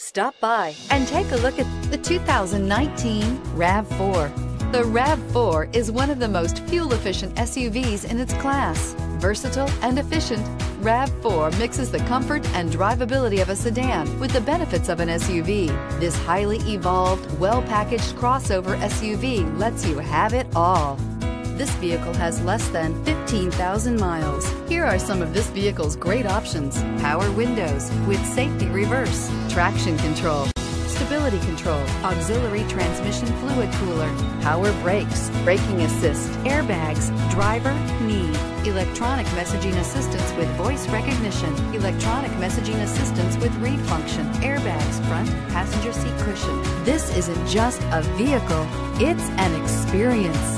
Stop by and take a look at the 2019 RAV4. The RAV4 is one of the most fuel-efficient SUVs in its class. Versatile and efficient, RAV4 mixes the comfort and drivability of a sedan with the benefits of an SUV. This highly evolved, well-packaged crossover SUV lets you have it all. This vehicle has less than 15,000 miles. Here are some of this vehicle's great options. Power windows with safety reverse, traction control, stability control, auxiliary transmission fluid cooler, power brakes, braking assist, airbags, driver, knee, electronic messaging assistance with voice recognition, electronic messaging assistance with read function, airbags, front passenger seat cushion. This isn't just a vehicle, it's an experience.